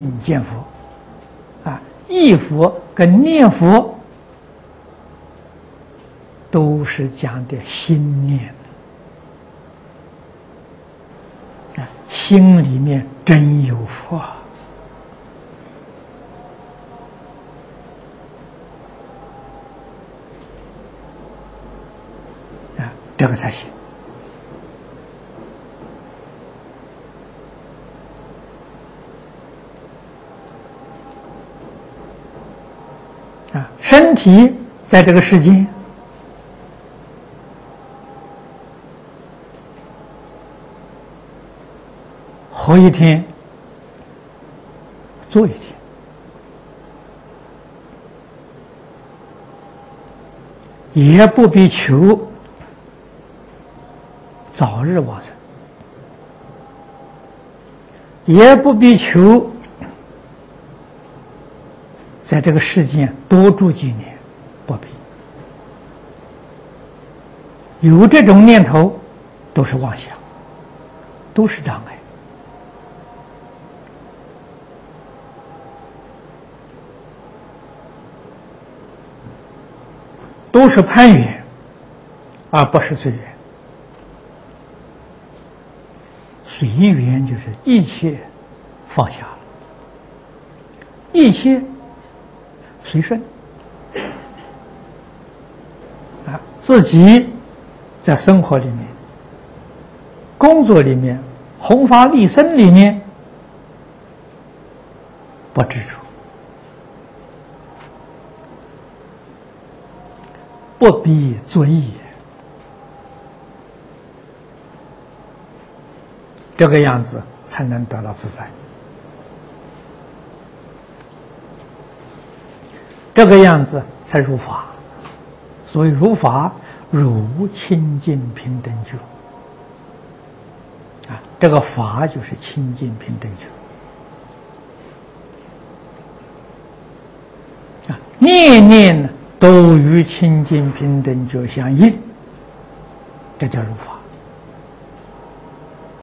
你见佛，啊，忆佛跟念佛都是讲的心念。啊，心里面真有佛。啊，这个才行。啊，身体在这个世间活一天，做一天，也不必求早日往生，也不必求。在这个世间多住几年，不必有这种念头，都是妄想，都是障碍，都是攀缘，而不是随缘。随缘就是一切放下了，一切。随顺啊，自己在生活里面、工作里面、弘法利生里面不执着，不必作意，这个样子才能得到自在。这个样子才入法，所以入法如清净平等觉。啊，这个法就是清净平等觉。啊，念念都与清净平等觉相应，这叫入法。